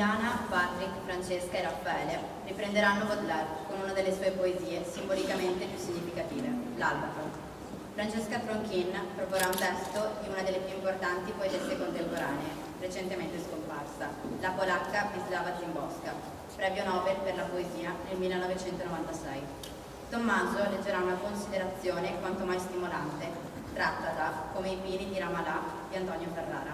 Diana, Patrick, Francesca e Raffaele riprenderanno Baudelaire con una delle sue poesie simbolicamente più significative, l'Albatro. Francesca Tronchin proporrà un testo di una delle più importanti poetesse contemporanee, recentemente scomparsa, la polacca Wisława Zimbowska, premio Nobel per la poesia nel 1996. Tommaso leggerà una considerazione quanto mai stimolante, tratta da Come i pini di Ramalà di Antonio Ferrara.